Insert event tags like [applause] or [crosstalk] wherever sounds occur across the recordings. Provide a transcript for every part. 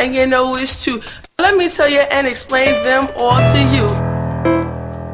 and you know it's true. Let me tell you and explain them all to you.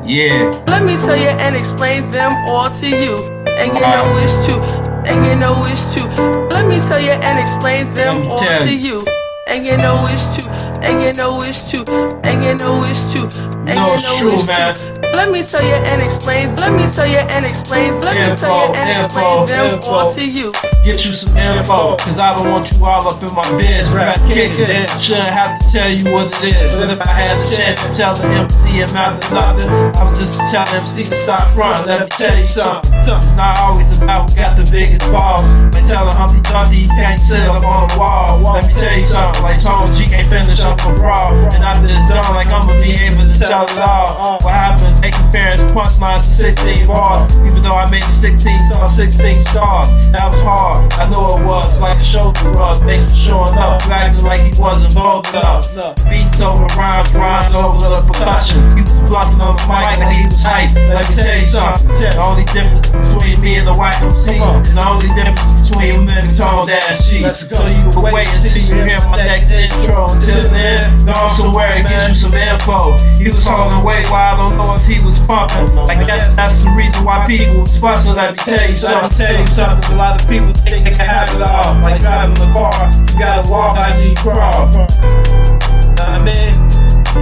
Yeah. Let me tell you and explain them all to you, and you know it's true, and you know it's true. Let me tell you and explain them all to you. And you know it's true, and you know it's true, and you know it's true, and No, you it's know true, it's man. true. Let me tell you and explain. Let me tell you and explain. Let me tell you and info, explain them info. all to you. Get you some info, cause I don't want you all up in my biz. Rap kicking it. Shouldn't have to tell you what it is. But if I had the chance to tell the MC amount of nothing, I was just to tell MC to stop front. Let me tell you something. It's not always about who got the biggest balls. They tell telling Humpty Dumpty he can't sit up on the wall. Let me tell you something. Like Tone G can't finish up a brawl. And after it's done, like I'ma be able to tell it all. Uh, what happened? They comparing punchlines to 16 bars. Even though I made the 16 songs, 16 stars. That was hard. I know it was like a shoulder rub. Makes me showing up, acting like he wasn't bold enough. Beats over rhymes, rhymes over the percussion. He was bluffing on the mic like he was hype. Let me tell you something. The only difference between me and the white MC is the only difference between him and the Tone Dash G. So you will wait until you hear my next intro. Until then, go somewhere and get you some info. He was holding weight while I don't know if he was pumping. Like that, that's the reason why people was fussing. Let me tell you something. Let me tell you something. A lot of people think they can have it all. Like driving the car, you gotta walk after you crawl. Know what I mean?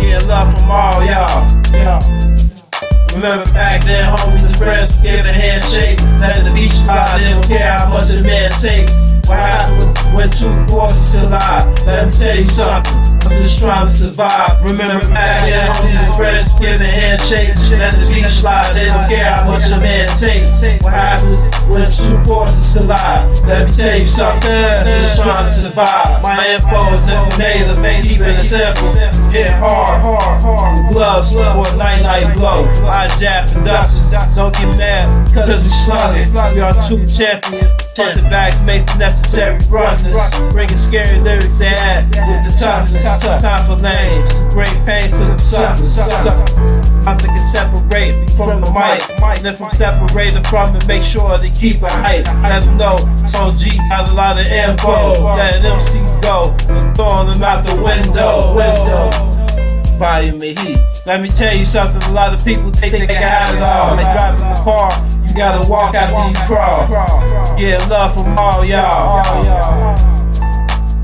Getting love from all y'all. Remember back then, homies and friends were giving handshakes. Letting the beach slide, they don't care how much a man takes. What happens when two forces collide? Let me tell you something. I'm just trying to survive. Remember back then, homies and friends giving handshakes. Letting the beach slide, they don't care how much a man takes. What happens when two forces collide? Let me tell you something. I'm just trying to survive. My info is informative, keeping it simple. Get hard, hard, hard. Gloves for a night night blow. I jab productions. Don't get mad, cause we slugging. We are two champions. Punching back, make the necessary roughness. Bringing scary lyrics to add with the toughness. Time for names. Great pain to the suckers. I think it's separate from the mic. If I'm separated from it, make sure they keep it hype. Let them know. So G got a lot of info. Letting MCs go. and Throwing them out the window. Window volume and heat. Let me tell you something, a lot of people think they can have it all. Like driving the car, gotta walk after you crawl. Get love from all y'all.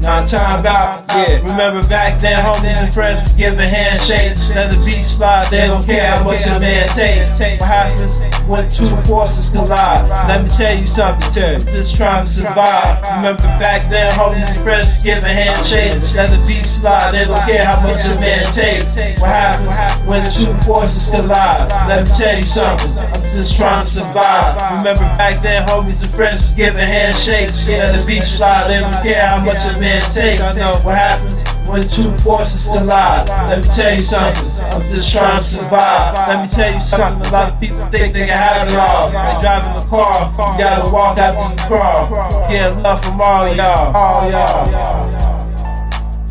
Now time about, yeah. Remember back then, homies and friends was giving handshakes. Let the beat slide, they don't care how much man takes. What happens when two forces collide? Let me tell you something, Tim. Just trying to survive. Remember back then, homies and friends was giving handshakes. Let the beat slide, they don't care how much a man takes. What happens when two forces collide? Let me tell you something. I'm just trying to survive. Remember back then, homies and friends was giving handshakes. Let the beat slide, they don't care how much a man takes. I know what happens when two forces collide. Let me tell you something. I'm just trying to survive. Let me tell you something. A lot of people think they can have it all. Like driving the car, you gotta walk after you crawl. Getting love from all y'all. All y'all.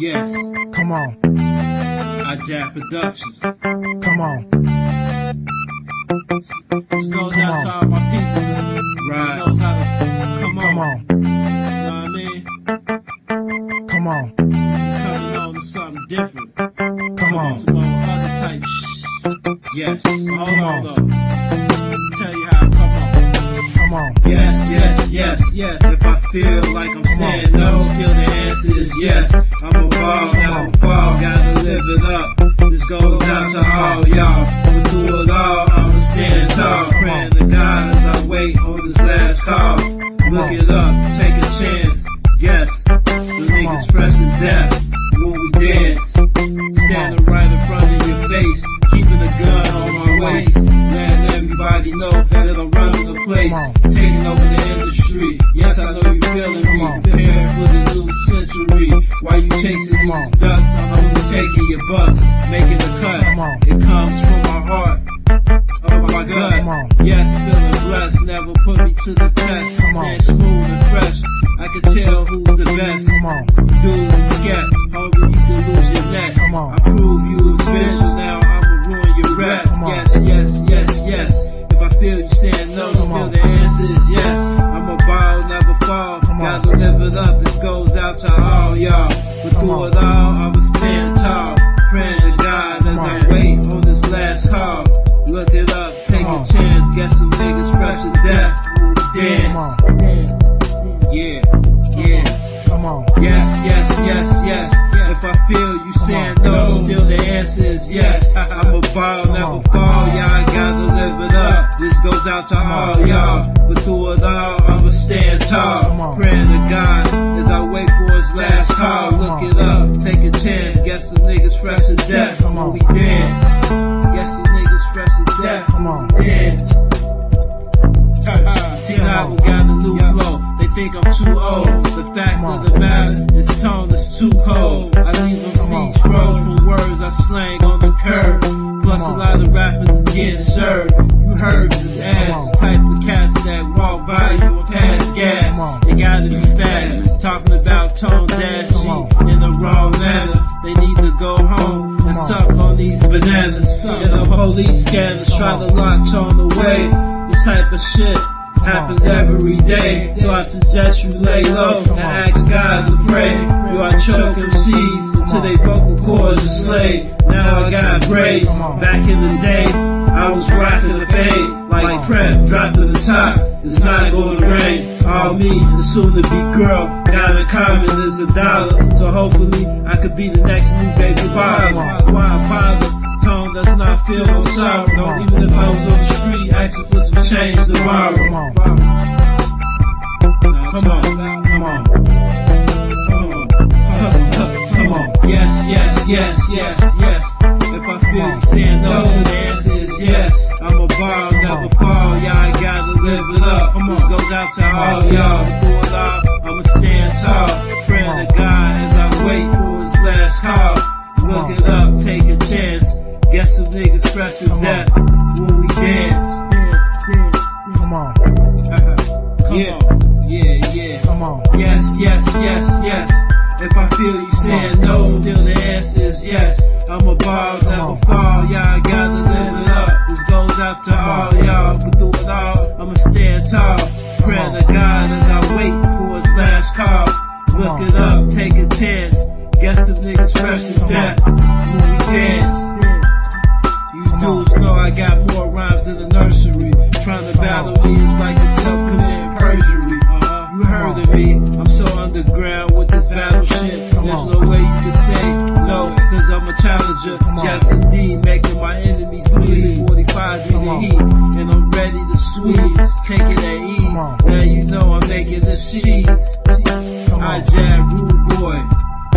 Yes, Come on, IJAB Productions. come on, This goes Come out to all my people. Right. Knows how to come on. come on, You know what I mean? come on, Coming on to something different. come on. Some other type. Yes. Hold on though. Tell you how. Come on. Come on. Yes, yes, yes, yes. If I feel like I'm saying no, still the answer is yes. I'm a ball, never fall, gotta live it up. This goes out to all y'all. We do it all, I'ma stand tall. Praying to God as I wait on this last call. Look it up, take a chance. Yes, the niggas fresh to death when we dance. Standing right in front of your face, keeping a gun on my waist. Letting everybody know that I'm the place. Taking over the industry. Yes, I know you feeling me. Preparing for the new century. Why you chasing these ducks, I'm taking your bucks. Making a cut. It comes from my heart. Oh my god. Yes, feeling blessed. Never put me to the test. Stand smooth and fresh. I can tell who's the best. Dudes through it all, I'ma stand tall. Praying to God as I wait on this last call. Look it up, take a chance. Get some niggas fresh to death. Dance. Yeah, yeah. Come on. Yes, yes, yes, yes. If I feel you saying no, still the answer is yes. I'm a ball, never fall. Y'all gotta live it up. This goes out to all y'all. But through it all, I'ma stand tall. Praying to God we dance. I suggest you lay low and ask God to pray. You are choke MCs until they vocal cords are slayed. Now I got braids. Back in the day, I was rocking the fade. Like prep, drop to the top. It's not gonna rain. All me, the soon to be girl. Diamond common is a dollar. So hopefully I could be the next new baby father. Why bother? Tone does not feel no sorrow. Even if I was on the street asking for some change tomorrow. Come on. Come on, come on. Come on. Yes, yes, yes, yes, yes. If I feel you saying no, the answer is yes. I'm a ball, never fall. Y'all gotta live it up. This goes out to all y'all. Through it all, I'ma stand tall. Praying to God as I wait for his last call. Look it up, take a chance. Get some niggas fresh to death when we dance. Dance, dance, Come on. dance. [laughs] Yeah. Come on. Yes, yes, yes, yes. If I feel you saying no, still the answer is yes. I'm a ball, never fall. Y'all gotta live it up. This goes out to all y'all. But through it all, I'ma stand tall. Pray to God as I wait for his last call. Look it up, take a chance. Get some niggas fresh to death when we dance. You dudes know I got more rhymes than the nursery. Trying to battle me is like a perjury. Me, I'm so underground with this battle shit. There's no way you can say no, cause I'm a challenger. Yes indeed, making my enemies bleed. 45 in the heat, and I'm ready to squeeze. Take it at ease. Now you know I'm making the cheese. I jab rude boy.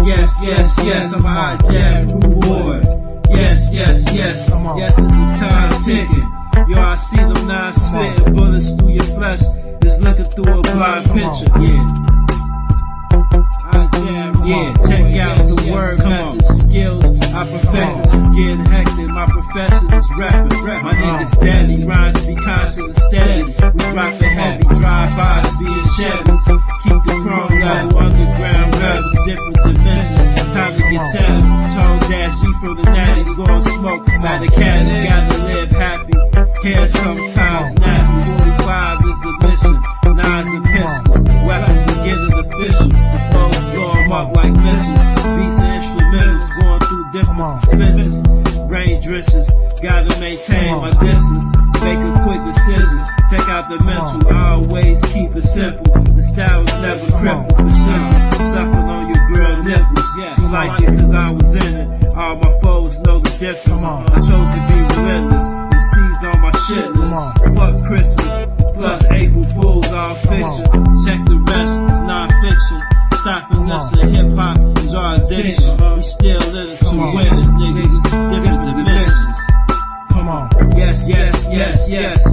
Yes, yes, yes, I'm a jab rude boy. Yes, yes, yes, yes, it's the time ticking. Yo, I see them nine spitting bullets through your flesh. Just looking through a blind picture, yeah. I jam, yeah, check out the word method skills. I perfected it's getting hectic. My profession is rapping. My niggas daddy rhymes be constant and steady. We dropping heavy, drive by being Chevys. Keep the chrome level, underground rebels, different dimensions. Time to get settled. Tone dash G from the natty, going smoke the caddies. Gotta live happy. Here sometimes Gotta maintain my distance. Make a quick decision. Take out the mental. Always keep it simple. The style is never crippled. Precision. Sucking on your girl nipples. She liked it cause I was in it. All my foes know the difference. I chose yes.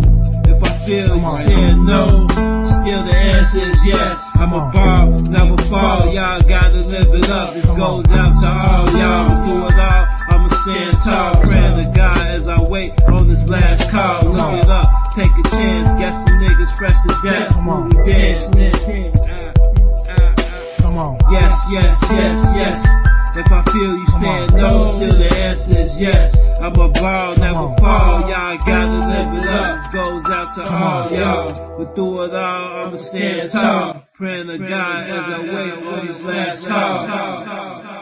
If I feel you saying no, still the answer is yes. I'm a bar, never fall. Y'all gotta live it up. This goes out to all y'all. Through it all, I'ma stand tall. Praying to God as I wait on this last call. Look it up, take a chance. Guess some niggas fresh to death. When we dance, Come on. Yes, yes, yes, yes. If I feel you saying no, still the answer is yes. I'm a ball, never fall. Y'all gotta live it up. This goes out to all y'all. But through it all, I'ma stand tall. Praying to God as I wait on this last call.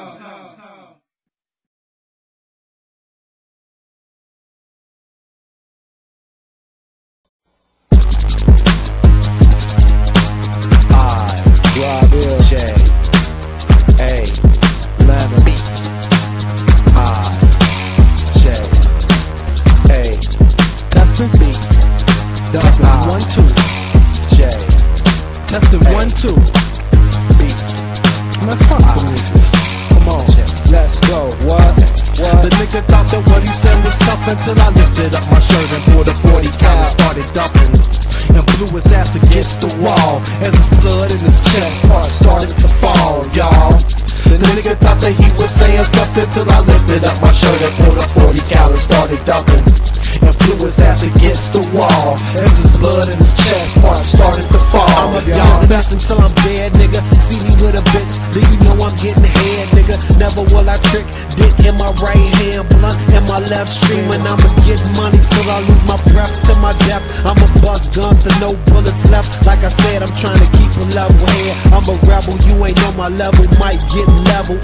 My level, might get level.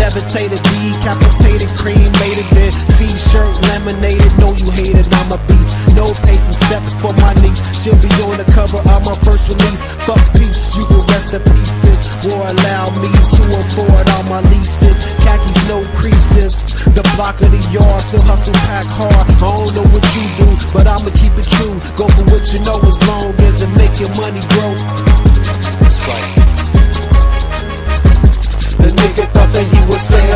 Levitated, decapitated, cremated, then t-shirt laminated. Know you hate it, I'm a beast. No patience, except for my niece. She'll be on the cover of my first release. Fuck peace, you can rest in pieces. War allow me to afford all my leases. Khakis, no creases. The block of the yard, still hustle pack hard. I don't know what you do, but I'ma keep it true. Go for what you know as long as it make your money grow.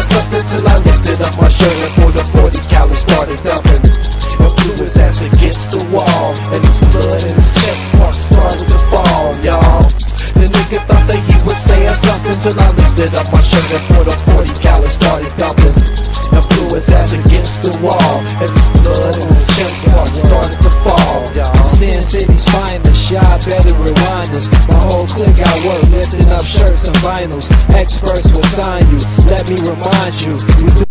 Something till I lifted up my shirt and pulled a 40 cal and started dumping. And blew his ass against the wall and his blood and his chest parts started to fall, y'all. The nigga thought that he was saying something till I lifted up my shirt and pulled a Experts will sign you, let me remind you. We do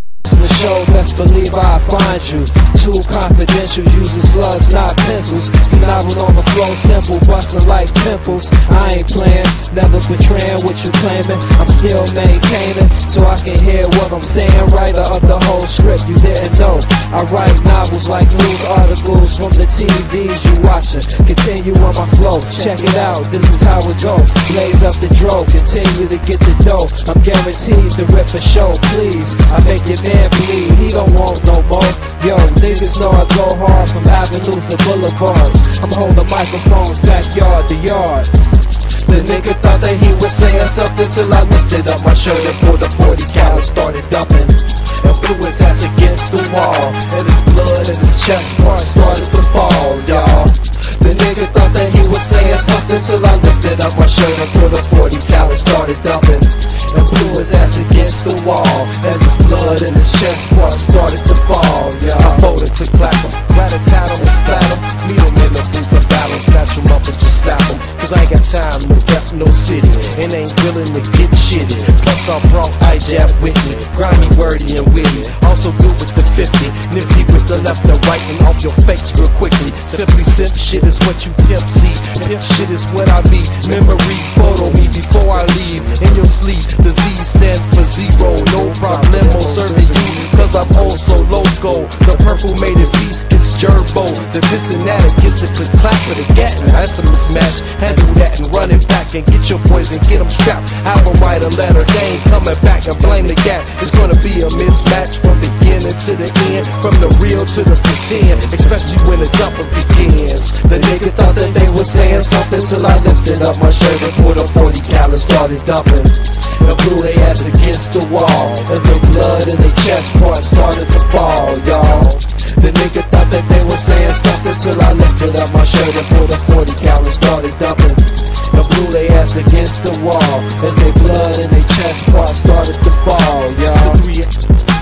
show, best believe I find you. Too confidential, using slugs, not pencils. Snobbing on the flow, simple, busting like pimples. I ain't playing, never betraying what you claiming. I'm still maintaining, so I can hear what I'm saying. Writer of the whole script, you didn't know. I write novels like news articles from the TVs you watching. Continue on my flow, check it out, this is how it go. Blaze up the dro, continue to get the dough. I'm guaranteed to rip a show, please. I make your man bleed, he don't want no more. Yo, niggas know I go hard from avenues to boulevards. I'm holding microphones backyard to yard. The nigga thought that he was saying something till I lifted up my shirt and pulled a 40 cal and started dumping. And blew his ass against the wall. And his blood and his chest parts started to fall, y'all. The nigga thought that he was saying something till I lifted up my shirt and pulled a 40 cal and started dumping. And blew his ass against the wall. As his blood and his chest parts started to fall, y'all. I folded to clap him, rat-a-tat him and spat him. Meet him in the of snatch him up and just slap him. Cause I ain't got time, no rep, no city. And ain't willing to get shitty. Plus I brought IJAB with me. Grimy, wordy, and witty. Also good with the 50. Nifty with the left and right and off your face real quickly. Simply simp shit is what you pimp see. Pimp shit is what I be. Memory photo me before I leave. In your sleep, the Z stand for zero. No problemo serving you. Cause I'm oh so loco. The purple made it beast gets gerbo. The this and that gets the click clap for the Now that's a mismatch. Handle that and run it back and get your boys and get them strapped. I will write a letter, they ain't coming back and blame the gap. It's gonna be a mismatch from beginning to the end, from the real to the pretend, especially when the dumper begins. The nigga thought that they were saying something till I lifted up my shirt and put a 40 cal and started dumping. And blew their ass against the wall as the blood in the chest part started to fall, y'all. The nigga thought that they were saying something till I lifted up my shirt and pulled a 40 cal and started dumping. And blew their ass against the wall as their blood in their chest part started to fall, y'all.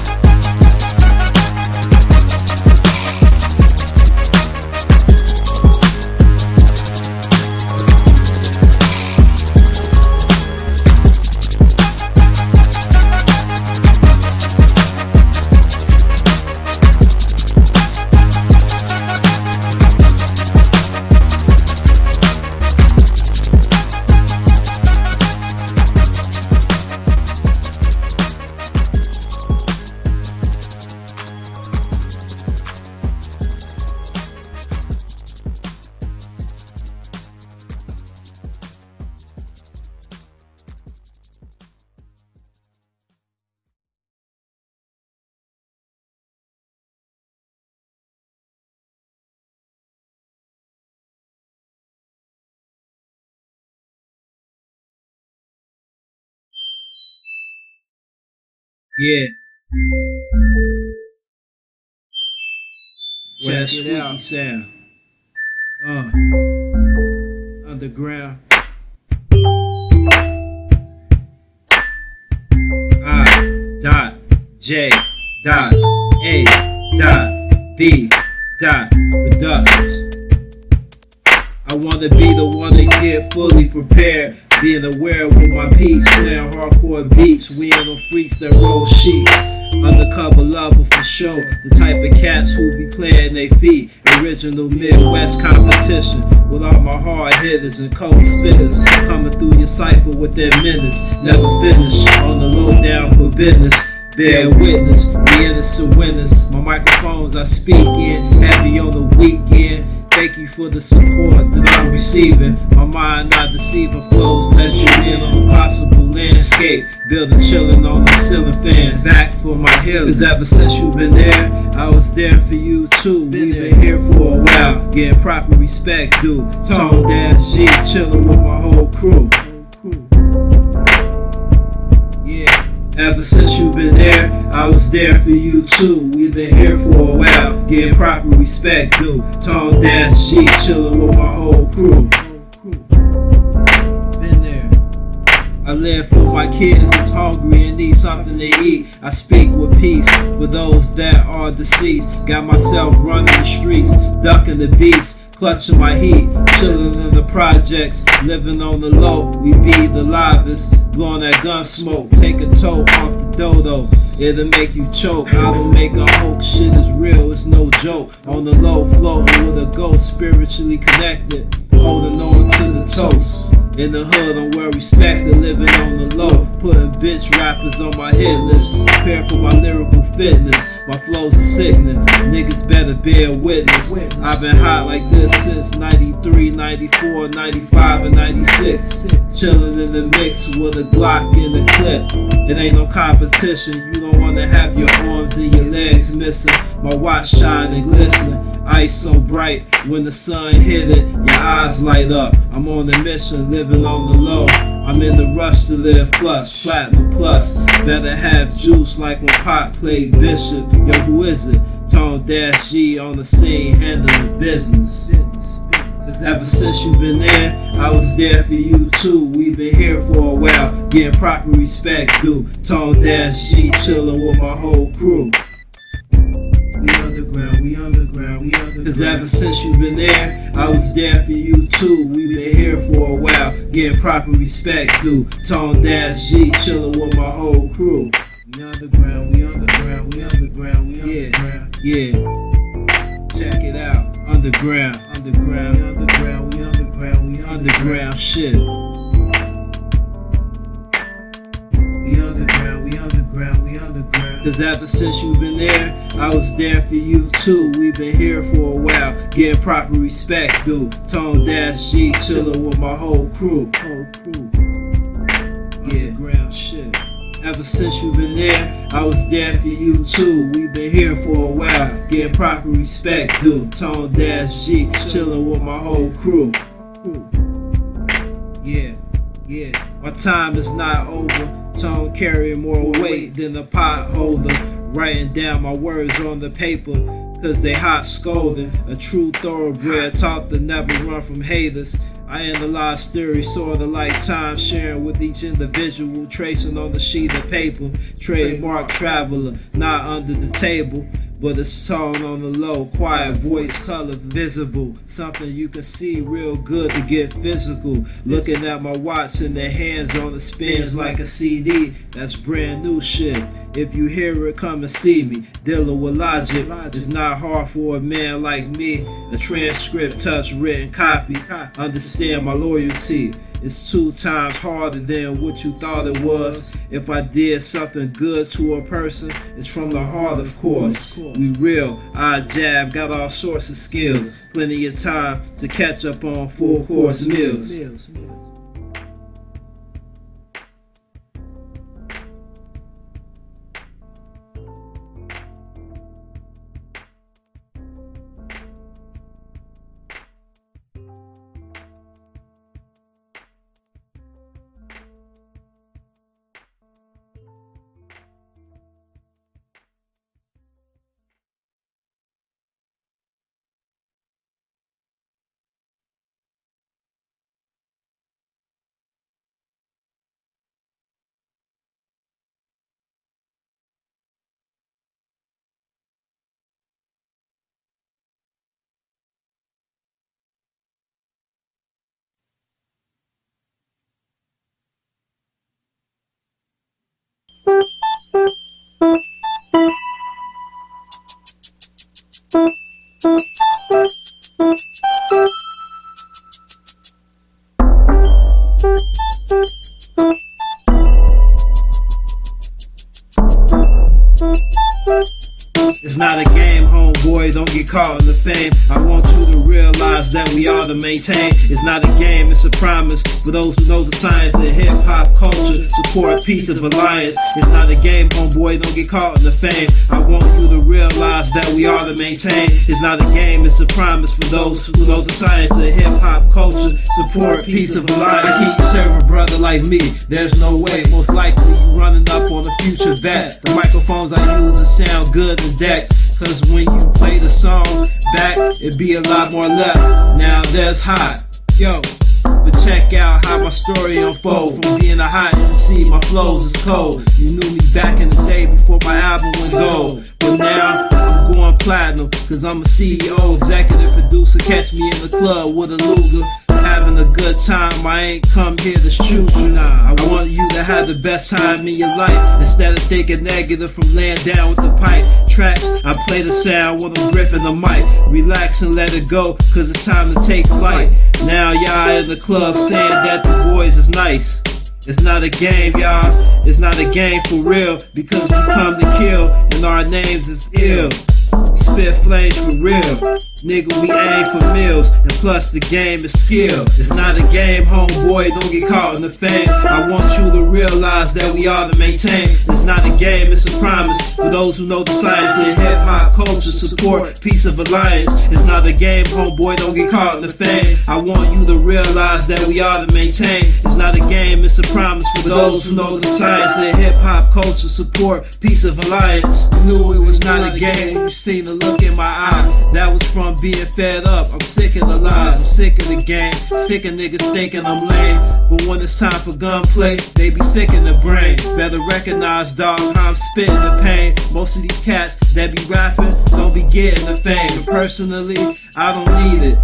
Yeah. Check Well, that squeaky out. sound. Uh. Underground. I dot J dot A dot B dot Productions. I wanna be the one to get fully prepared. Being aware with my piece, playing hardcore beats. We ain't no freaks that roll sheets. Undercover lover for sure. The type of cats who be playing they feet. Original Midwest competition. With all my hard hitters and cold spitters. Coming through your cipher within minutes. Never finish. On the low down for business. Bear witness, we innocent winners. My microphones I speak in, heavy on the weekend. Thank you for the support that I'm receiving. My mind not deceiving flows, let you in on a possible landscape. Building, chilling on the ceiling fans. Back for my healers. Ever since you've been there, I was there for you too. We've been here for a while, getting proper respect due. Tone Dash G, chilling with my whole crew. Ever since you've been there, I was there for you too. we been here for a while, getting proper respect due. Tone Dash G, chillin' with my whole crew. Been there. I live for my kids that's hungry and need something to eat. I speak with peace for those that are deceased. Got myself running the streets, ducking the beats. Clutching my heat, chilling in the projects, living on the low. We be the livest, blowing that gun smoke. Take a toe off the dodo, it'll make you choke. I don't make a hoax, shit is real, it's no joke. On the low, floating with a ghost, spiritually connected, holding on to the toast. In the hood, I'm well respected, living on the low. Putting bitch rappers on my hit list. Prepare for my lyrical fitness. My flows are sickening. Niggas better bear witness. I've been hot like this since 93, 94, 95, and 96. Chilling in the mix with a Glock in the clip. It ain't no competition. You don't wanna have your arms and your legs missing. My watch shining, glistening. Ice so bright when the sun hit it, your eyes light up. I'm on a mission, living on the low. I'm in the rush to live plus, platinum plus. Better have juice like when Pac played Bishop. Yo, who is it? Tone Dash G on the scene, handling business. Ever since you've been there, I was there for you too. We've been here for a while, getting proper respect due. Tone Dash G, chillin' with my whole crew. We underground, we underground, we underground. Cause ever since you've been there, I was there for you too. We've been here for a while, getting proper respect due. Tone Dash G, chillin' with my whole crew. We underground, we underground, we underground, we underground. Yeah, yeah. Check it out. Underground, underground, we underground, we underground, we underground shit. We underground, Cause ever since you've been there, I was there for you too. We've been here for a while, getting proper respect dude. Tone Dash G chillin' with my whole crew. Whole crew. Yeah, ground shit. Ever since you've been there, I was there for you too. We've been here for a while, getting proper respect dude. Tone Dash G chillin' with my whole crew. Yeah, yeah. My time is not over. Tone carrying more weight than the pot holder. Writing down my words on the paper, cause they hot scolding. A true thoroughbred taught to never run from haters. I analyze theory, saw the like time sharing with each individual, tracing on the sheet of paper. Trademark traveler, not under the table. But a song on the low, quiet voice, color visible. Something you can see real good to get physical. Looking at my watch and the hands on the spins like a CD. That's brand new shit. If you hear it, come and see me. Dealing with logic It's not hard for a man like me. A transcript, touch, written copy. Understand my loyalty. It's two times harder than what you thought it was. If I did something good to a person, it's from the heart, of course. We real, I jab, got all sorts of skills. Plenty of time to catch up on full course meals. In the fame. I want you to realize that we are to maintain. It's not a game, it's a promise. For those who know the science of hip hop culture, support peace of alliance. It's not a game, homeboy, don't get caught in the fame. I want you to realize that we are to maintain. It's not a game, it's a promise for those who know the science of hip hop culture, support peace of alliance. I keep serving a brother like me. There's no way, most likely running up on the future that the microphones I use sound good in decks. Cause when you play the song back, it'd be a lot more left. Now there's hot. Yo, but check out how my story unfold. From being a hot MC, my flows is cold. You knew me back in the day before my album went gold. But now I'm going platinum, cause I'm a CEO, executive producer. Catch me in the club with a Luger having a good time. I ain't come here to shoot you. Nah, I want you to have the best time in your life. Instead of thinking negative from laying down with the pipe tracks, I play the sound when I'm gripping the mic. Relax and let it go, cause it's time to take flight. Now y'all in the club saying that the boys is nice. It's not a game, y'all. It's not a game for real. Because we come to kill, and our names is ill. We spit flames for real. Nigga, we aim for meals, and plus the game is skill. It's not a game, homeboy, don't get caught in the fame. I want you to realize that we are to maintain. It's not a game, it's a promise. For those who know the science in hip hop culture, support, peace of alliance. It's not a game, homeboy, don't get caught in the fame. I want you to realize that we are to maintain. It's not a game, it's a promise. For those who know the science in hip hop culture, support, peace of alliance. Knew it was not a game, you seen the look in my eye. That was from being fed up. I'm sick of the lies, I'm sick of the game. Sick of niggas thinking I'm lame. But when it's time for gunplay, they be sick in the brain. Better recognize, dog, how I'm spitting the pain. Most of these cats that be rapping don't be getting the fame. But personally, I don't need it.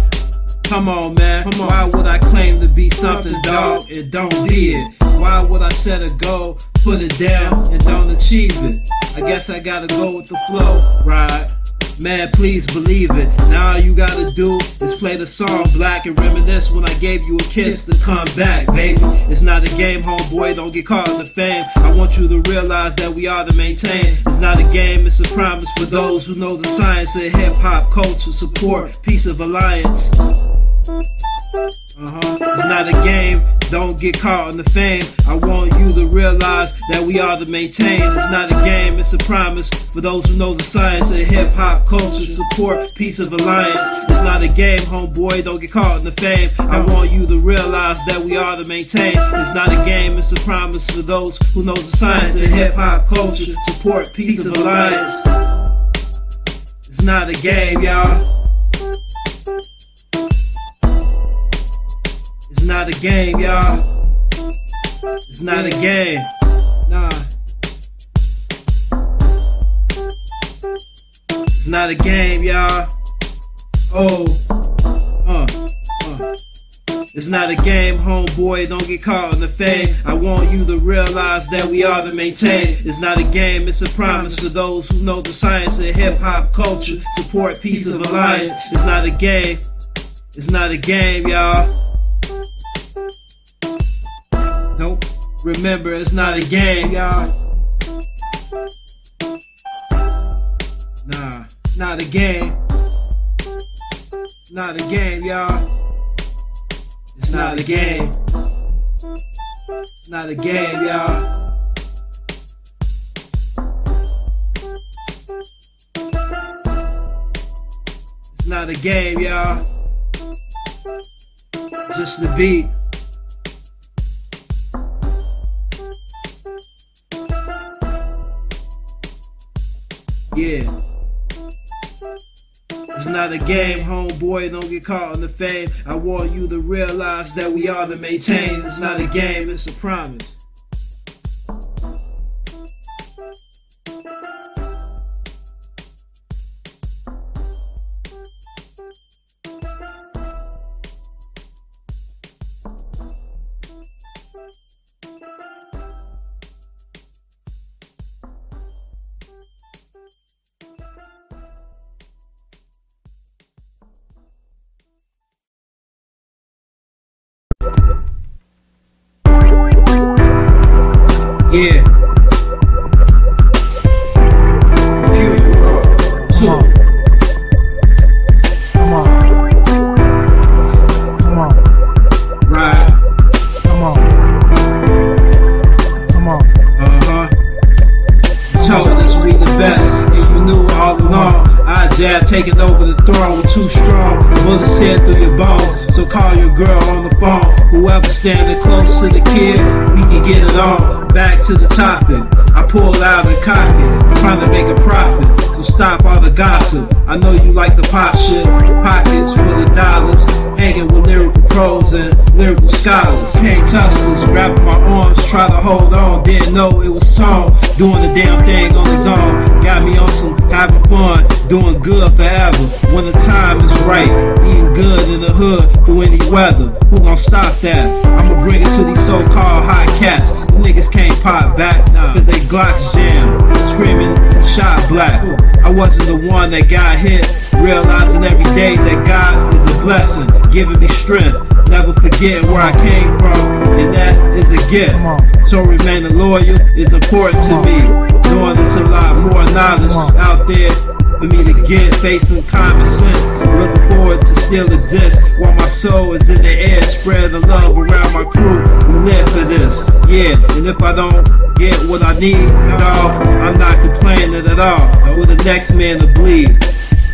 Come on, man. Come on. Why would I claim to be something, dog, and don't be it? Why would I set a goal, put it down, and don't achieve it? I guess I gotta go with the flow, right? Man, please believe it. Now all you gotta do is play the song black and reminisce when I gave you a kiss to come back, baby. It's not a game, homeboy, don't get caught in the fame. I want you to realize that we are to maintain. It's not a game, it's a promise for those who know the science of hip hop culture, support, peace of alliance. Uh-huh. It's not a game, don't get caught in the fame. I want you to realize that we are to maintain. It's not a game, it's a promise for those who know the science of hip hop culture, support, peace of alliance. It's not a game, homeboy, don't get caught in the fame. I want you to realize that we are to maintain. It's not a game, it's a promise for those who know the science of hip hop culture, support, peace of alliance. It's not a game, y'all. It's not a game, y'all. It's not a game. Nah. It's not a game, y'all. Oh. Uh. Uh. It's not a game, homeboy, don't get caught in the fame. I want you to realize that we are to maintain. It's not a game, it's a promise for those who know the science of hip hop culture. Support peace of alliance. It's not a game. It's not a game, y'all. Remember, it's not a game, y'all. Nah, not a game. Not a game, y'all. It's not a game. Not a game, y'all. It's not a game, y'all. Just the beat. Yeah. It's not a game, homeboy, don't get caught in the fame. I want you to realize that we are to maintain. It's not a game, it's a promise. Jab taking over the throne too strong. Bullets said through your bones, so call your girl on the phone. Whoever standing close to the kid, we can get it on. Back to the topic. I pull out and cock it, trying to make a profit. So stop all the gossip. I know you like the pop shit. Pockets full of dollars, hanging with lyrical pros and lyrical scholars. Touch this, grabbing my arms, try to hold on. Didn't know it was Tone, doing the damn thing on his own. Got me on some having fun, doing good forever. When the time is right, eating good in the hood through any weather. Who gon' stop that? I'ma bring it to these so-called hot cats. The niggas can't pop back, now, cause they Glocks jam. Screaming, shot black. I wasn't the one that got hit. Realizing every day that God is blessing, giving me strength. Never forget where I came from, and that is a gift. So remaining loyal is important to me. Knowing there's a lot more knowledge out there for me to get, facing common sense. Looking forward to still exist while my soul is in the air, spread the love around my crew. We live for this, yeah. And if I don't get what I need, dog, I'm not complaining at all. I'm with the next man to bleed.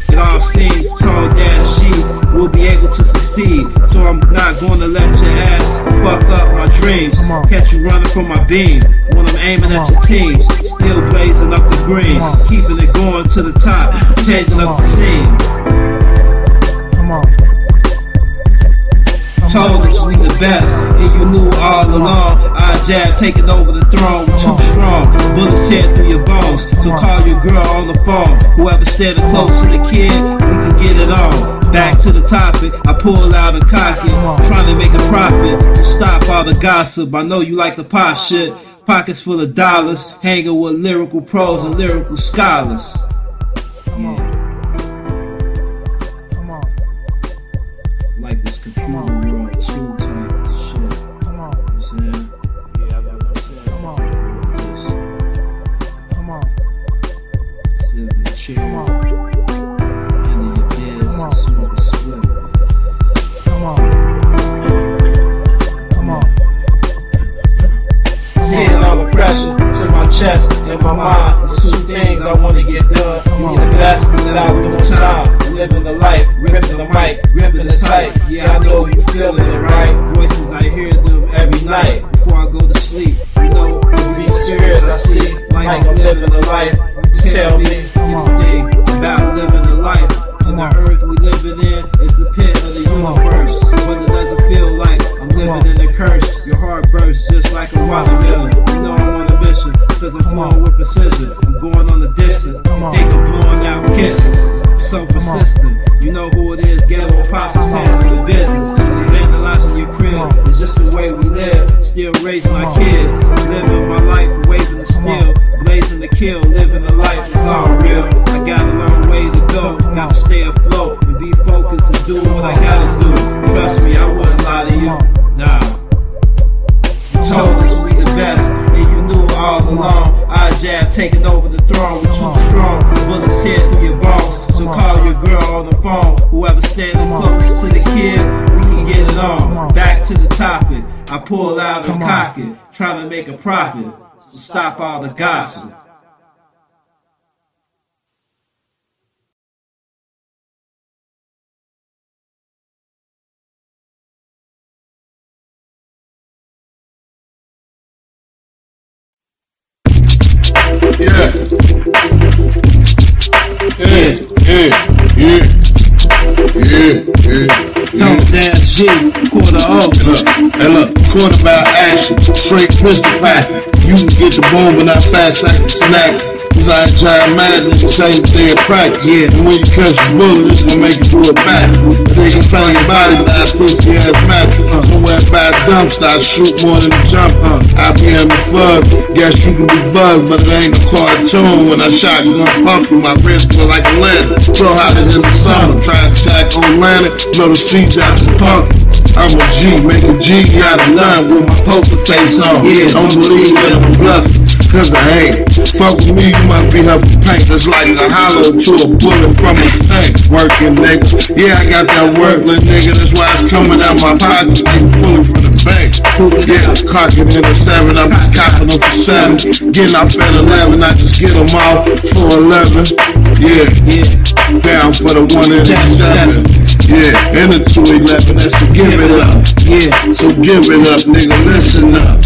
It all seems told that she will be able to succeed. So I'm not gonna let your ass fuck up my dreams. Catch you running from my beam when I'm aiming at your teams. Still blazing up the green, keeping it going to the top, changing up the scene. Come on told us we the best, and you knew all along. I jab taking over the throne, too strong. Bullets tear through your bones, so call your girl on the phone. Whoever standing close to the kid, we can get it on. Back to the topic, I pull out a cock it, trying to make a profit. To stop all the gossip, I know you like the pop shit. Pockets full of dollars, hanging with lyrical pros and lyrical scholars. Yeah. Like this computer. chest and my mind. there's two things I wanna get done. Being blessed without doing time. Living the life, ripping the mic, ripping the tight. Yeah, I know you feeling it, right? Voices, I hear them every night before I go to sleep. You know, being serious, I see. Like I'm living the life. You tell me anything about living the life. And the earth we living in is the pit of the universe. But it doesn't feel like I'm living in a curse. Your heart bursts just like a watermelon. You know cause I'm flowing with precision. I'm going on the distance. Think I'm blowing out kisses. So persistent. You know who it is, ghetto pops is handling the business. Vandalizing your crib is just the way we live. Still raising my kids. Living my life, waving the steel. Blazing the kill, living the life is all real. I got a long way to go. Gotta stay afloat and be focused and do what I gotta do. Trust me, I wouldn't lie to you. Nah. Knew it all along. IJAB taking over the throne with too strong. Bullets tear through your bones. So call your girl on the phone. Whoever standing close to the kid, we can get it on. Back to the topic. I pull out and cock it, trying to make a profit. So stop all the gossip. G, quarter up. Hey look, hey look, quarterback action, straight pistol pack. You can get the boom, but not fast second snack. Cause I ain't giant mad, niggas say that they in practice. Yeah. And when you catch the bullet, it's gonna make you do it back. They can find your body, but that's pussy ass match. Somewhere by a dumpster, I shoot more than a jump. Uh. I be in the flood, guess you can be bugged, but it ain't a cartoon. When I shot, you gon' pump you, my wrist feel like a lamp. Throw hotter than the sun, I'm trying to attack on landing. Know the sea Johnson punk. I'm a G, make a G out of none with my poker face on. Yeah. Don't believe that I'm bluffing, cause I ain't. Fuck with me, you must be huffing paint. That's like a hollow to a bullet from a tank. Working, nigga. Yeah, I got that work, little nigga. That's why it's coming out my pocket pulling from the bank. Yeah, cocking in a seven, I'm just copping them for seven. Getting off at 11, I just get them off for 11. Yeah, Yeah, down for the one and the seven. Yeah, and the 211, that's a give it up. yeah, So give it up, nigga, listen up.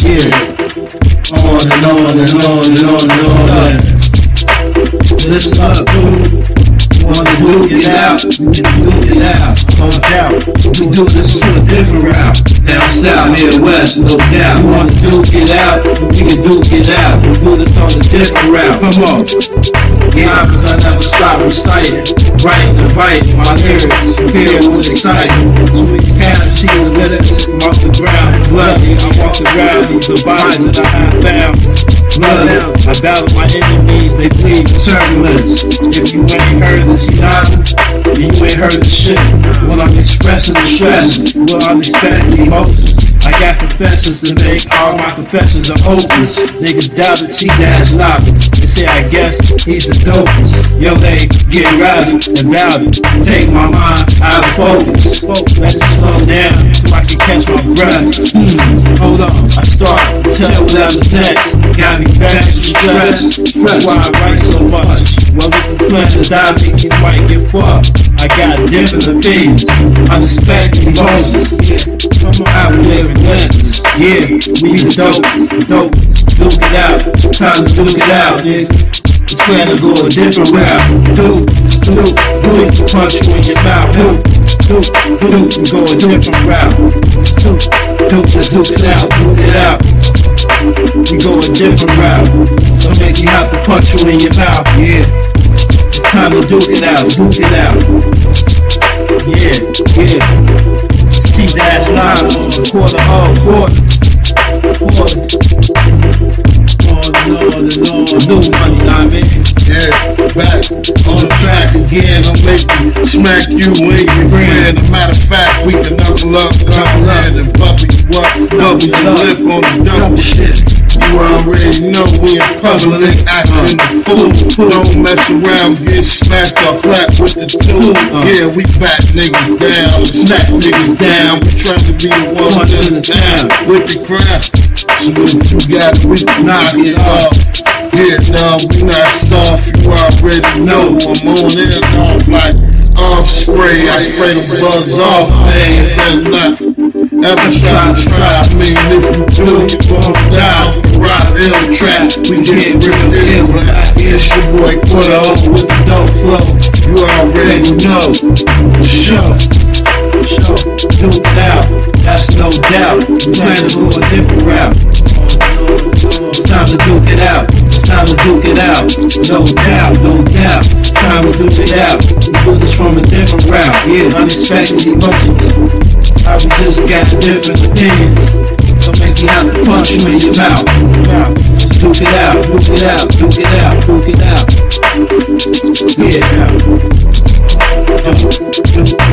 yeah. On and on and on and on and on. Listen up, dude. Wanna do it out, we can do it out, no doubt. We do this to a different route. Down south, Midwest, no doubt. We wanna do get out, we can do get out. We do this on a different route. Come on. Yeah, cause I never stop reciting. Writing and writing my lyrics, filled with excitement. So we can see the lyrics from off the ground. Bloody, I walk around these bodies that I have found. Blood I battle my enemies, they bleed turbulence. If you ain't heard the tsunami, then you ain't heard the shit. When I'm expressing the stress, well, I'm expecting emotions. I got confessions to make, all my confessions are hopeless. Niggas doubt that T-Dash lobby. They say, I guess he's the dopest. Yo, they get rowdy and rowdy. Take my mind out of focus. Let it slow down so I can catch my breath. Hmm, hold on, I start to tell whatever's next. Got me vexed, stressed. That's why I write so much. Well, if you plan to die, me, you might get fucked. I got different opinions, unexpected emotions. Yeah, come on, I will Yeah, we the dope, dope, duke it out. Time to duke it out, nigga. It's plan to go a different route. Duke, duke, duke, punch you in your mouth. Duke, duke, we go a different route. Duke, duke, let's duke it out, duke it out. We go a different route. So make you have to punch you in your mouth, yeah. It's time to duke it out, duke it out. Yeah, yeah. It's T-Dash Live on the quarter all quarter. And on and on. New money, I mean. Yeah, back on the track again. I'm making smack you when you friend. A matter of fact, we can knuckle up, knuckle in and bubble you up, bubble your lip on the double shit. You already know we in public acting the fool. Don't mess around, get smacked or clap with the tool. Yeah, we back niggas down, smack niggas down. We trying to be the ones in the town with the craft. You got we knock it off. Yeah, dog, we not soft, you already know. I'm on it off like off spray. I spray the bugs off, man. Better not ever try to try me. If you do, you gon' down. Ride ill trap, we get real ill. It's your boy Quarta with the dope flow. You already know. For sure. For sure. It out, that's no doubt. Plan to go a different route. It's time to duke it out. It's time to duke it out. No doubt, no doubt. It's time to duke it out. We do this from a different route. Yeah, unexpected emotions. How we just got different opinions. So make you have to punch you in your mouth. Duke it out, duke it out, duke it out, duke it out. Yeah. Duke, duke.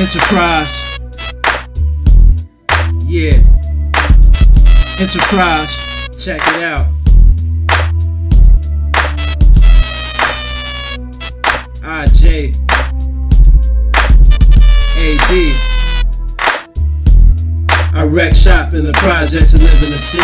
Enterprise. Yeah. Enterprise. Check it out. IJ. AD. I wreck shop in the projects and live in the sin.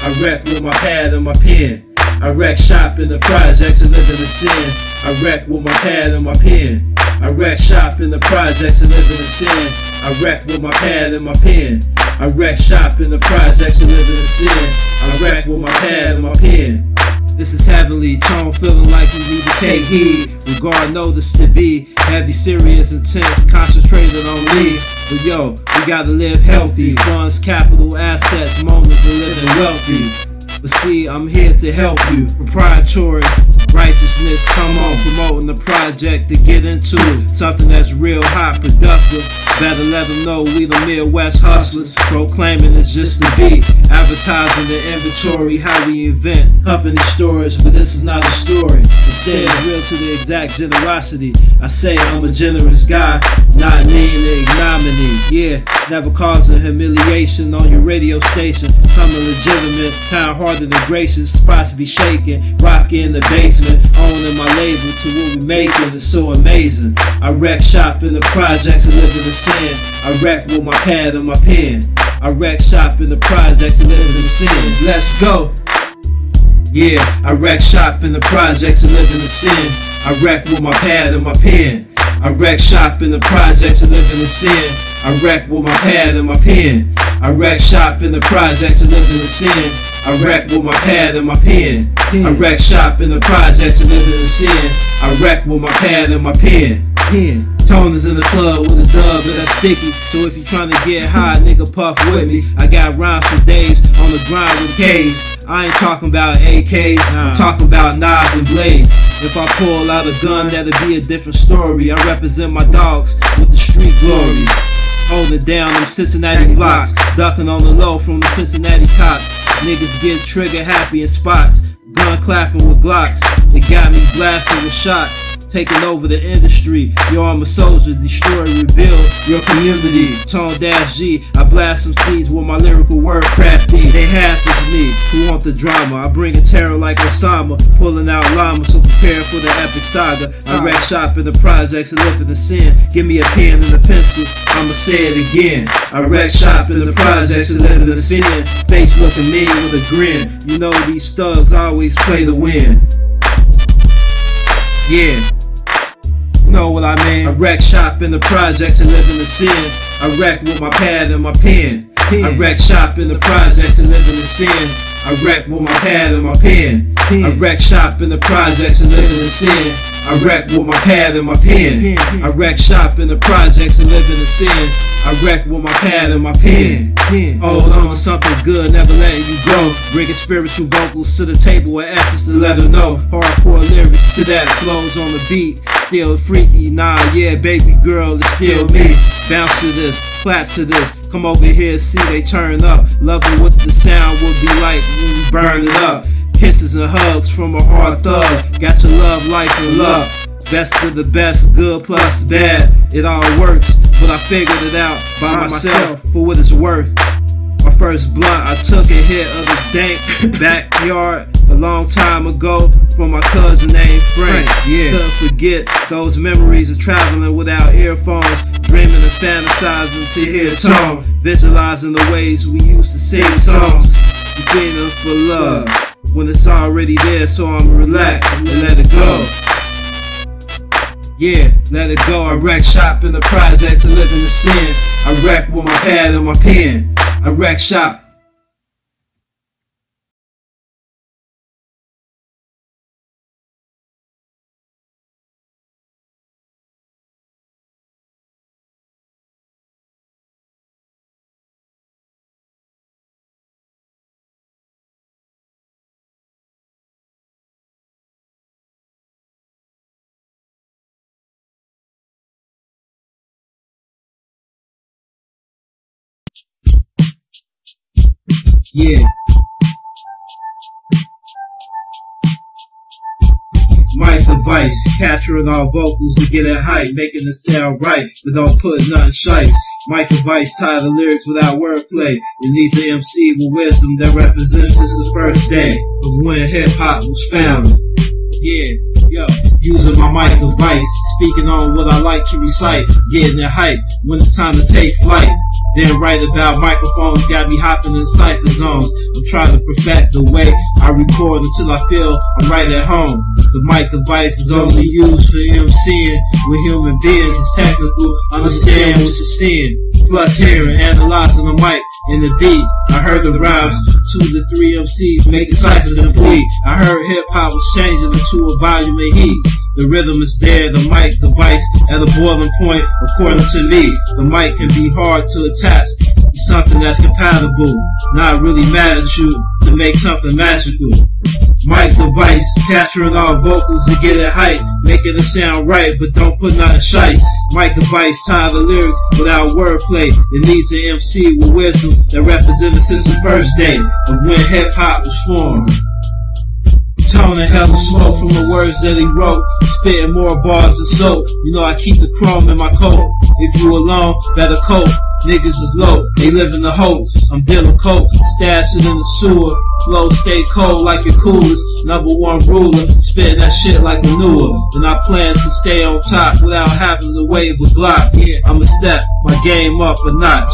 I wreck with my pad and my pen. I wreck shop in the projects and live in the sin. I wreck with my pad and my pen. I wreck shop in the projects and live in the sin. I wreck with my pad and my pen. I wreck shop in the projects and live in the sin. I wreck with my pad and my pen. This is heavenly tone, feeling like we need to take heed. Regard notice to be heavy, serious, intense, concentrated on me. But yo, we gotta live healthy. Funds, capital, assets, moments of living wealthy. But see, I'm here to help you. Proprietary righteousness, come on, promoting the project to get into something that's real hot, productive. Better let them know we the Midwest hustlers, proclaiming it's just the beat, advertising the inventory, how we invent company stories, but this is not a story. Instead, real to the exact generosity. I say I'm a generous guy, not mean the ignominy. Yeah, never causing humiliation on your radio station. Coming legitimate, kind hearted and gracious, spots be shaking, rocking the basement, owning my label to what we making is so amazing. I wreck shop in the projects and live in the I wreck with my pad and my pen. I wreck shop in the projects and live in sin. Let's go. Yeah, I wreck shop in the projects and live in the sin. I wreck with my pad and my pen. I wreck shop in the projects and live in the sin. I wreck with my pad and my pen. I wreck shop in the projects and live in the sin. I wreck with my pad and my pen. I wreck shop in the projects and live in the sin. I wreck with my pad and my pen. Pen. In the club with a dub and that's sticky. So if you trying to get high, nigga, puff with me. I got rhymes for days on the grind with K's. I ain't talking about AKs, I'm talking about knives and blades. If I pull out a gun, that'll be a different story. I represent my dogs with the street glory. Holding down them Cincinnati blocks, ducking on the low from the Cincinnati cops. Niggas get trigger happy in spots, gun clapping with Glocks. It got me blasting with shots taking over the industry. Yo, I'm a soldier, destroy, rebuild your community. Tone Dash G, I blast some seeds with my lyrical word crafty. They half is me, who want the drama. I bring a terror like Osama, pulling out llama, so prepare for the epic saga. I wreck shop in the projects and live in the sin. Give me a pen and a pencil, I'ma say it again. I wreck shop in the projects and live in the sin. Face looking mean with a grin. You know these thugs always play the win. Yeah. Know what I mean? I wreck shop in the projects and live in the sin. I wreck with my pad and my pen. I wreck shop in the projects and live in the sin. I wreck with my pad and my pen. I wreck shop in the projects and live in the sin. I wreck with my pad and my pen. I wreck shop in the projects and live in the sin. I wreck with my pad and my pen. Hold on to something good, never letting you go. Bringing spiritual vocals to the table with essence to let her know. Hardcore lyrics to that flows on the beat. Still freaky, nah, yeah, baby girl, it's still me. Bounce to this, clap to this. Come over here, see they turn up. Loving what the sound would be like when we burn it up. Kisses and hugs from a hard thug. Got your love, life, and love. Best of the best, good plus bad. It all works, but I figured it out by myself for what it's worth. My first blunt, I took a hit of the dank [laughs] backyard a long time ago from my cousin named Frank. Yeah. Couldn't forget those memories of traveling without earphones, dreaming and fantasizing to hear a tone, visualizing the ways we used to sing songs, the feeling for love when it's already there. So I'm relaxed and let it go. Yeah, let it go. I wreck shop in the projects and live in the sin. I wreck with my pad and my pen. I wreck shop Yeah. Mic device, capturing all vocals to get it hype, making it sound right, but don't put nothing shite. Mic device, tie the lyrics without wordplay. It needs an MC with wisdom that represents this is the first day of when hip hop was founded. Yeah, yo, using my mic device, speaking on what I like to recite, getting it hype when it's time to take flight. Then write about microphones, got me hopping in cipher zones. I'm trying to perfect the way I record until I feel I'm right at home. The mic device is only used for MCing when human beings It's technical, understand what you're seeing. Plus hearing, analyzing the mic and the beat. I heard the rhymes, two to three MCs make the cipher complete. I heard hip hop was changing into a volume of heat. The rhythm is there, the mic device at a boiling point, according to me. The mic can be hard to attach to something that's compatible, not really mad at you to make something magical. Mic device, capturing all vocals to get it hype, making it sound right, but don't put nothing shite. Mic device, tie the lyrics without wordplay. It needs an MC with wisdom that represents since the first day of when hip hop was formed. Tone and hell smoke from the words that he wrote. Spitting more bars than soap. You know I keep the chrome in my coat. If you alone, better cope. Niggas is low, they live in the hopes. I'm dealing coke, stash in the sewer. Flow stay cold like your coolest. Number one ruler, spitting that shit like manure. And I plan to stay on top without having to wave a block. I'ma step my game up a notch.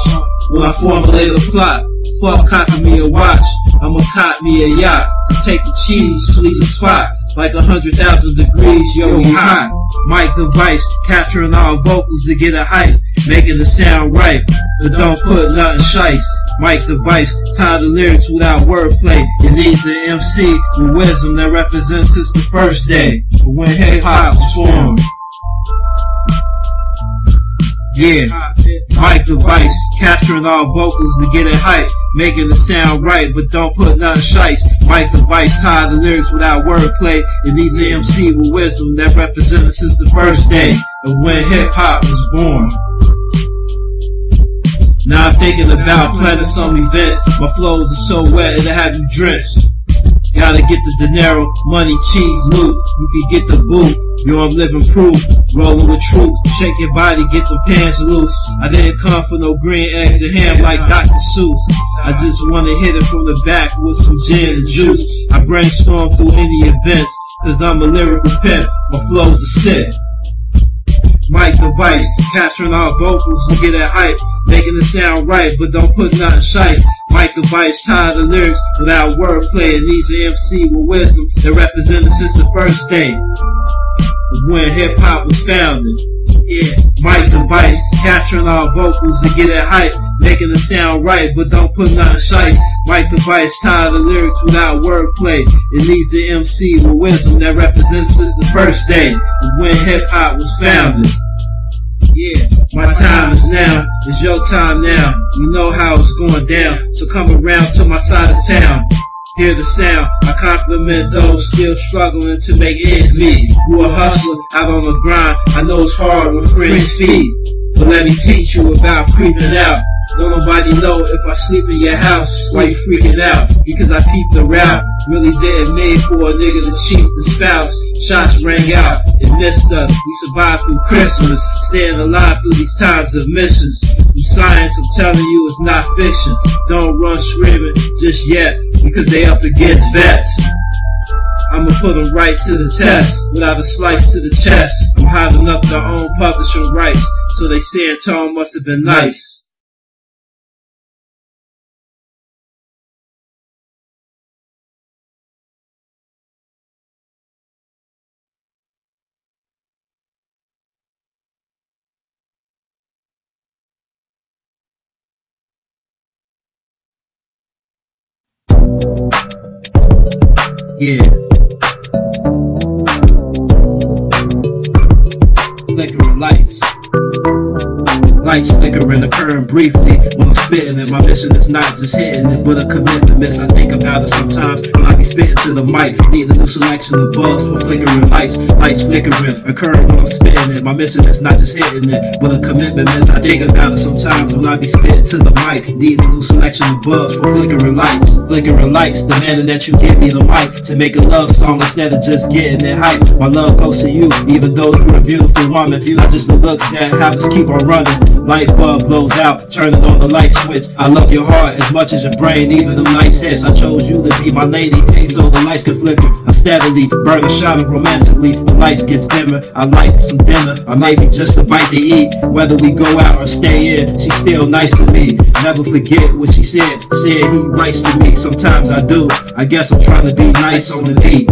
When I formulate a plot, fuck copy me a watch. I'ma cop me a yacht take the cheese, flee the spot like a hundred thousand degrees, yo, we hot. Mic device, capturing all vocals to get a hype, making the sound right, but don't put nothing shice. Mic device, tie the lyrics without wordplay. It needs an MC with wisdom that represents since the first day when hip hop was formed. Yeah, mic device, capturing all vocals to get it hype, making the sound right, but don't put nothing shice. Mic device, tie the lyrics without wordplay. It needs an MC with wisdom that represents since the first day of when hip hop was born. Now I'm thinking about planning some events. My flows are so wet it'll have you drenched. Gotta get the dinero, money, cheese, loot. You can get the boot. Yo, I'm living proof. Rolling with truth. Shake your body, get the pants loose. I didn't come for no green eggs and ham like Dr. Seuss. I just wanna hit it from the back with some gin and juice. I brainstorm through any events, cause I'm a lyrical pimp. My flows are sick. Mic device, capturing all vocals to get it hype, making it sound right, but don't put nothing shite. Mic device, tie the lyrics without wordplay. It needs an MC with wisdom that represents since the first day when hip hop was founded. Yeah, mic device, capturing all vocals to get it hype, making it sound right, but don't put nothing shite. Mic device, tie the lyrics without wordplay. It needs an MC with wisdom that represents since the first day when hip hop was founded. Yeah, my time is now. It's your time now. You know how it's going down. So come around to my side of town. Hear the sound. I compliment those still struggling to make ends meet. You a hustler out on the grind. I know it's hard when friends speed. But let me teach you about creeping out. Don't nobody know if I sleep in your house why you freaking out. Because I peeped the route. Really didn't made for a nigga to cheat the spouse. Shots rang out. It missed us. We survived through Christmas. Staying alive through these times of missions. Through science, I'm telling you it's not fiction. Don't run screaming just yet. Because they up against vets. I'ma put them right to the test, without a slice to the chest. I'm hiding up their own publishing rights, so they saying Tone must have been nice. Yeah. Flickering lights. Lights flickering, occurring briefly when I'm spitting it. My mission is not just hitting it, but a commitment. Miss, I think about it sometimes when I be spitting to the mic. Need a new selection of bugs for flickering lights. Lights flickering, occurring when I'm spitting it. My mission is not just hitting it, but a commitment. Miss, I think about it sometimes when I be spitting to the mic. Need a new selection of bugs for flickering lights. Flickering lights, demanding that you give me the mic to make a love song instead of just getting it hype. My love goes to you, even though you're a beautiful woman. Not just the looks that have us keep on running. Light bulb blows out, turning on the light switch. I love your heart as much as your brain, even them nice hips. I chose you to be my lady, so the lights can flicker. I'm steadily burning, shining romantically. The lights gets dimmer. I like some dinner, or maybe just a bite to eat. Whether we go out or stay in, she's still nice to me. Never forget what she said. Said he writes to me. Sometimes I do. I guess I'm trying to be nice on the beat.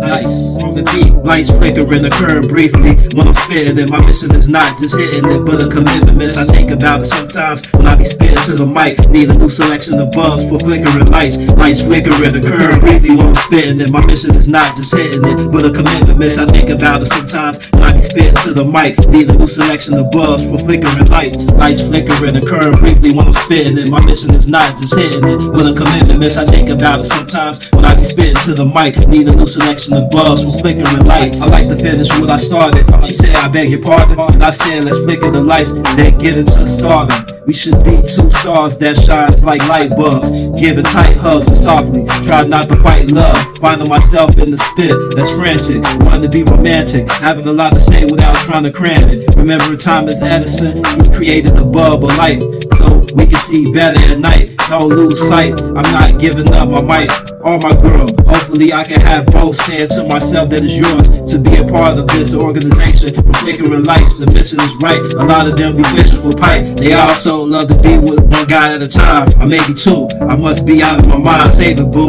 Nice on the beat, lights flickering, occurring briefly when I'm spitting it. My mission is not just hitting it, but a commitment. Miss, I think about it sometimes when I be spitting to the mic. Need a new selection of bugs for flickering lights. Lights flickering, occurring briefly when I'm spitting it. My mission is not just hitting it, but a commitment. I think about it sometimes when I be spitting to the mic. Need a new selection of bugs for flickering lights. Lights flickering, occurring briefly when I'm spitting it. My mission is not just hitting it, but a commitment. Miss, I think about it sometimes when I be spitting to the mic. Need a new selection of bugs for flickering lights. I like to finish what I started. She said, I beg your pardon. And I said, let's flicker the lights, then get into starting. We should be two stars that shines like light bulbs. Giving tight hugs, but softly. Try not to fight love. Finding myself in the spit that's frantic. Wanting to be romantic. Having a lot to say without trying to cram it. Remember Thomas Edison? He created the bulb of light. So we can see better at night. Don't lose sight. I'm not giving up my mic or my girl. Hopefully I can have both saying to myself that it's yours to be a part of this organization for flickering lights. The mission is right. A lot of them be fishing for pipe. They also love to be with one guy at a time, or maybe two. I must be out of my mind. Save it, boo.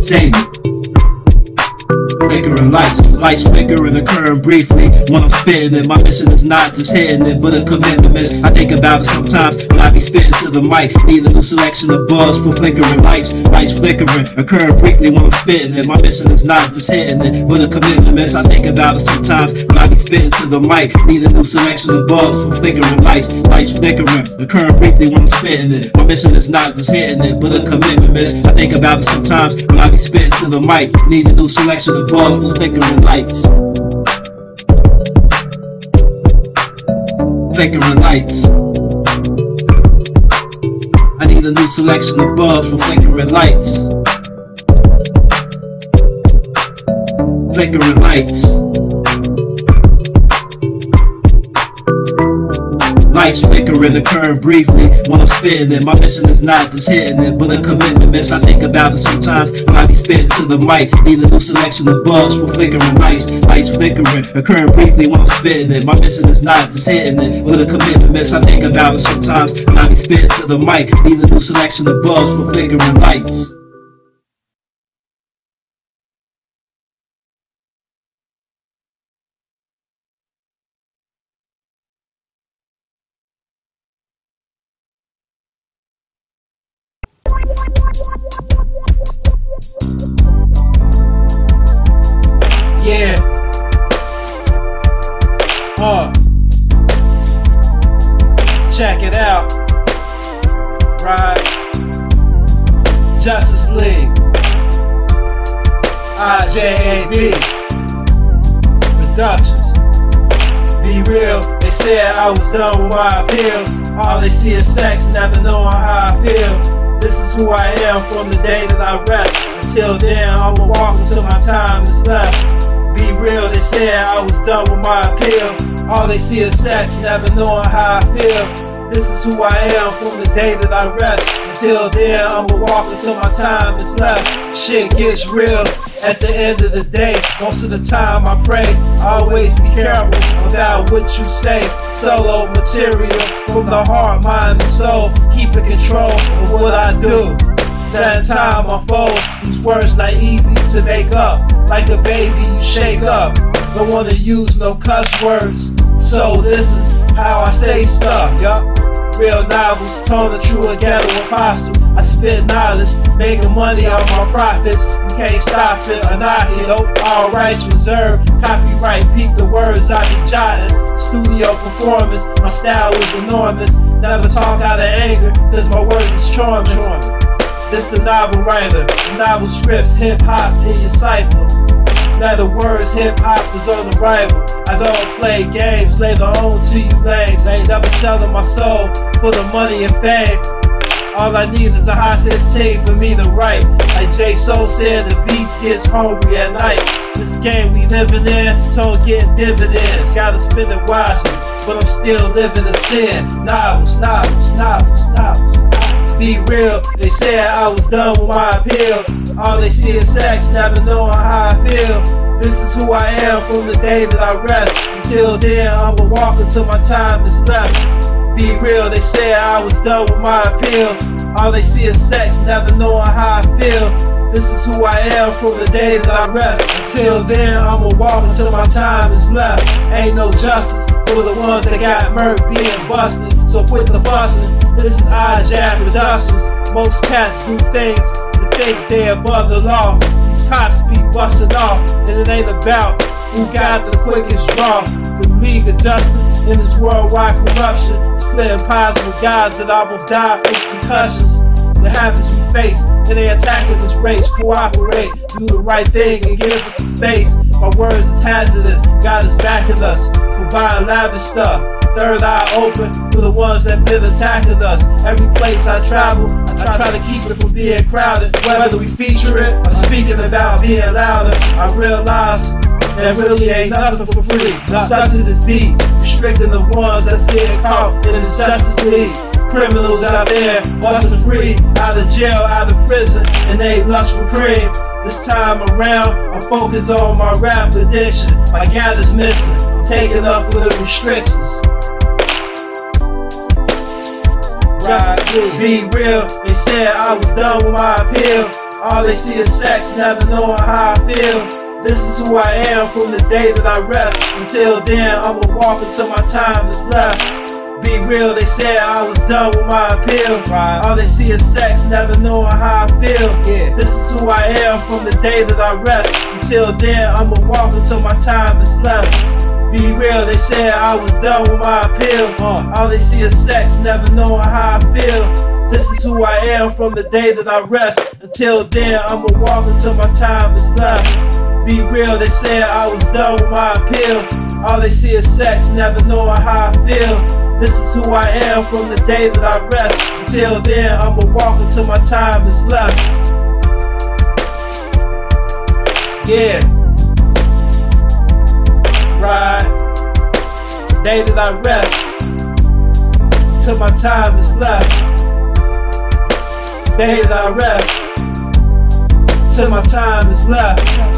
Save it. Flickering lights, lights flickering, occurring briefly when I'm spitting it. My mission is not just hitting it, but a commitment. I think about it sometimes when I be spitting to the mic. Need a new selection of buzz for flickering lights, lights flickering, occurring briefly when I'm spitting it. My mission is not just hitting it, but a commitment. I think about it sometimes when I be spitting to the mic. Need a new selection of buzz for flickering lights, lights flickering, occurring briefly when I'm spitting it. My mission is not just hitting it, but a commitment. I think about it sometimes when I be spitting to the mic. Need a new selection of buzz for flickering lights. Flickering lights. I need a new selection of bulbs for flickering lights. Flickering lights. Lights flickering, occurring briefly when I'm spitting it. My mission is not just hitting it, but a commitment. Miss, I think about it sometimes when I be spitting to the mic. Need a new selection of bugs for flickering lights. Lights flickering, occurring briefly when I'm spitting it. My mission is not just hitting it, but a commitment. Miss, I think about it sometimes when I be spitting to the mic. Need a new selection of bugs for flickering lights. The I rest. Until then, I'ma walk until my time is left. Be real, they said I was done with my appeal. All they see is sex, never knowing how I feel. This is who I am from the day that I rest Until then, I'ma walk until my time is left. Shit gets real at the end of the day. Most of the time I pray, always be careful about what you say. Solo material from the heart, mind, and soul. Keep Keeping control of what I do. That time I fold, these words not easy to make up. Like a baby, you shake up. Don't wanna use no cuss words. So this is how I say stuff, yup. Real novels, tone the true ghetto apostle. I spit knowledge, making money off my profits. You can't stop it, annihilate. All rights reserved, copyright, peep the words I be jotting. Studio performance, my style is enormous. Never talk out of anger, cause my words is charming. This the novel writer, novel scripts, hip hop in your cipher. Now the words hip hop is on the rival. I don't play games, later on to you lames. I ain't never selling my soul for the money and fame. All I need is a high 16 for me to write. Like Jay Soul said, the beast gets hungry at night. This game we living in, don't get dividends. Gotta spend it wisely, but I'm still living in sin. Novels, novels, novels, novels be real. They said I was done with my appeal. All they see is sex, never knowing how I feel. This is who I am from the day that I rest. Until then, I'ma walk until my time is left. Be real, they said I was done with my appeal. All they see is sex, never knowing how I feel. This is who I am from the day that I rest. Until then, I'ma walk until my time is left. Ain't no justice for the ones that got murked being busted. So quit the fussing. This is IJAB Productions. Most cats do things to think they above the law. These cops be busting off, and it ain't about who got the quickest draw. The League of Justice in this worldwide corruption, splitting pies with guys that almost died from concussions. The habits we face, and they attacking this race. Cooperate, do the right thing, and give us some space. My words is hazardous, God is backing us for buying lavish stuff third eye open to the ones that been attacking us. Every place I travel, I try to keep it from being crowded. Whether we feature it or speaking about being louder, I realize that really ain't nothing for free. I'm stuck to this beat, restricting the ones that's getting caught in the Justice League. Criminals out there, busting free, out of jail, out of prison, and they lust for cream. This time around, I'm focused on my rap addiction. My gal is missing, taking up with the restrictions. Justice be real. They said I was done with my appeal. All they see is sex, never knowing how I feel. This is who I am from the day that I rest. Until then, I'ma walk until my time is left. Be real, they said I was done with my appeal. All they see is sex, never knowing how I feel. Yeah. This is who I am from the day that I rest. Until then, I'ma walk until my time is left. Be real, they said I was done with my appeal. Uh, all they see is sex, never knowing how I feel. This is who I am from the day that I rest. Until then, I'ma walk until my time is left. Be real, they said I was done with my appeal. All they see is sex, never knowing how I feel. This is who I am from the day that I rest. Until then, I'ma walk until my time is left. Yeah ride. Day that I rest, till my time is left. Day that I rest, till my time is left.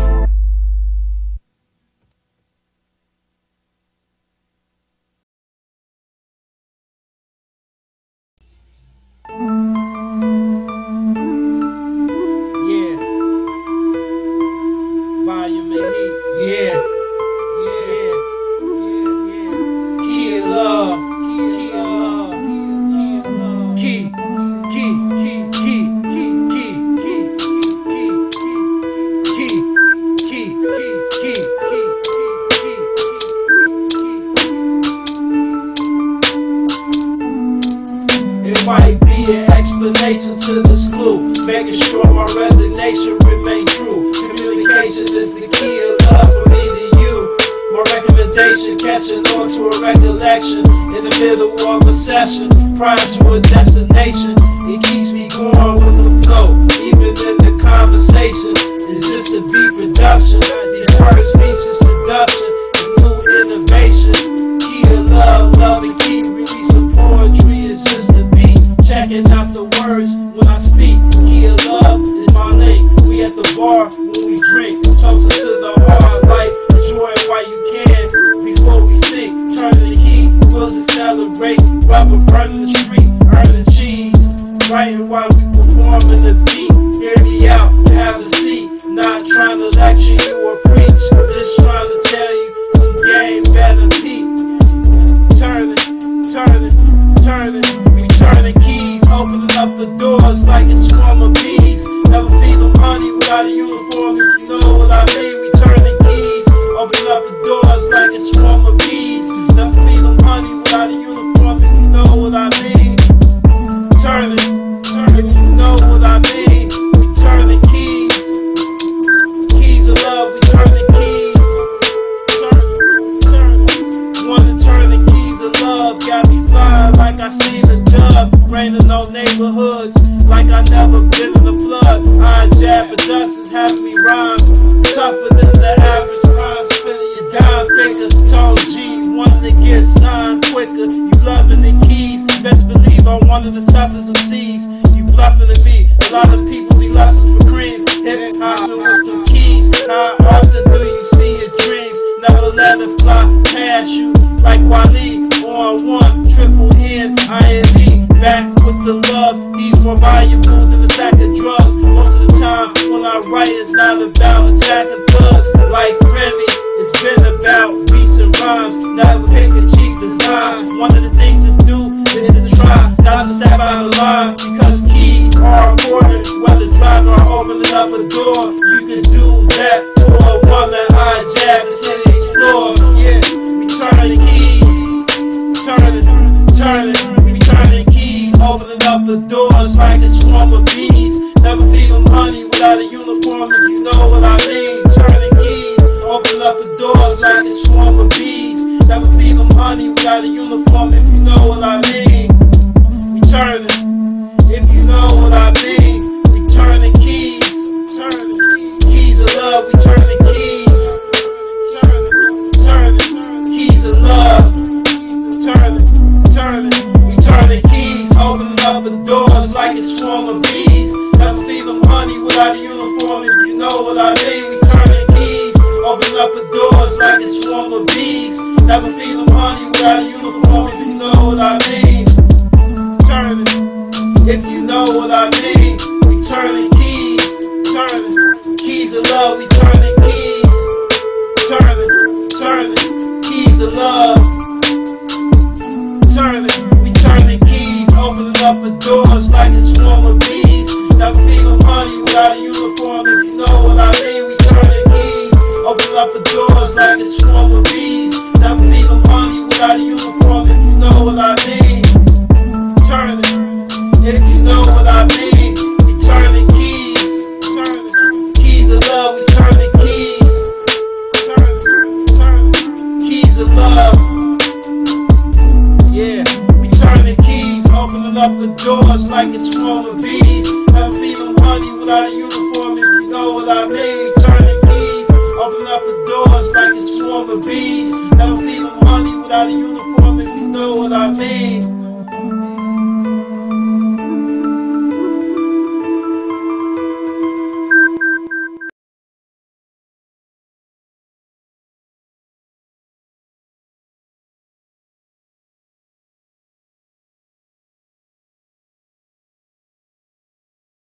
you. I'm just trying to tell you some game better teach. Turn it, turn. We turn the keys, opening up the doors like it's swarm of bees. Never feed the money without a uniform. You know what I mean?